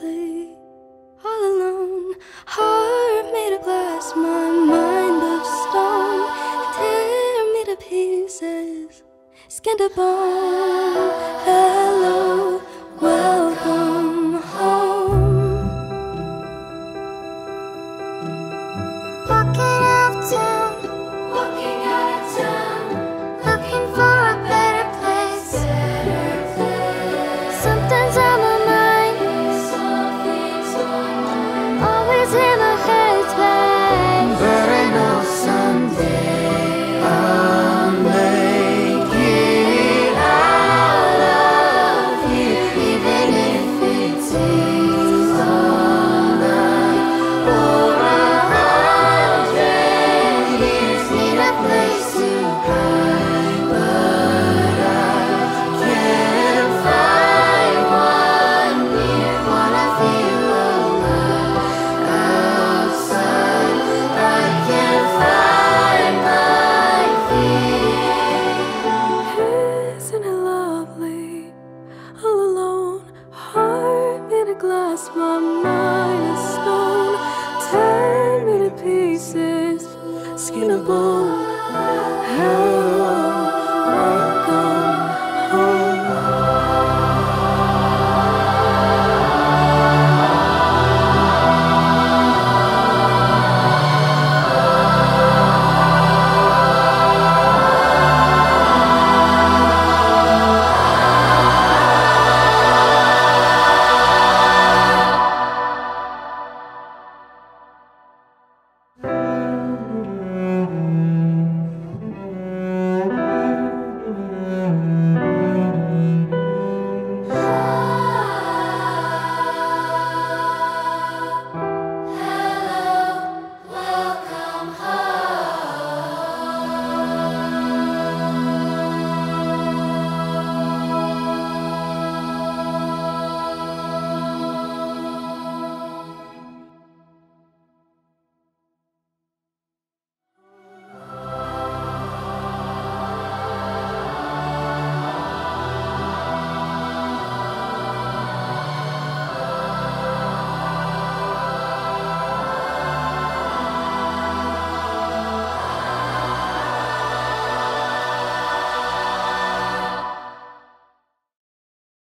All alone, heart made of glass, my mind of stone. Tear me to pieces, skin to bone. My mind is stone. Tear me to pieces, skin and bone.